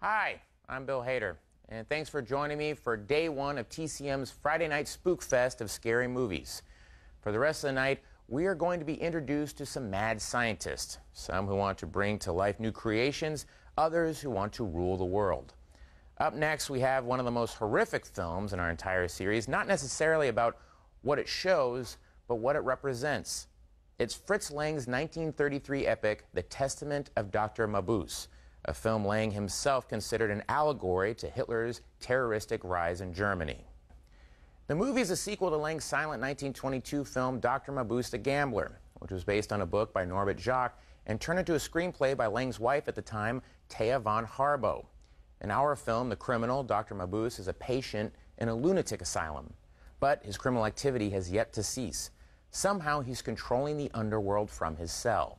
Hi, I'm Bill Hader, and thanks for joining me for day one of TCM's Friday Night Spook Fest of scary movies. For the rest of the night, we are going to be introduced to some mad scientists, some who want to bring to life new creations, others who want to rule the world. Up next, we have one of the most horrific films in our entire series, not necessarily about what it shows, but what it represents. It's Fritz Lang's 1933 epic, The Testament of Dr. Mabuse, a film Lang himself considered an allegory to Hitler's terroristic rise in Germany. The movie is a sequel to Lang's silent 1922 film Dr. Mabuse the Gambler, which was based on a book by Norbert Jacques and turned into a screenplay by Lang's wife at the time, Thea von Harbou. In our film, the criminal, Dr. Mabuse, is a patient in a lunatic asylum, but his criminal activity has yet to cease. Somehow he's controlling the underworld from his cell.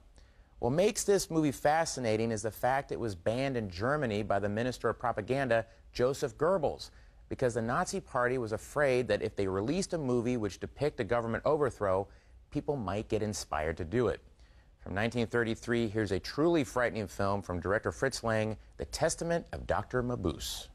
What makes this movie fascinating is the fact it was banned in Germany by the Minister of Propaganda, Joseph Goebbels, because the Nazi Party was afraid that if they released a movie which depicted a government overthrow, people might get inspired to do it. From 1933, here's a truly frightening film from director Fritz Lang, The Testament of Dr. Mabuse.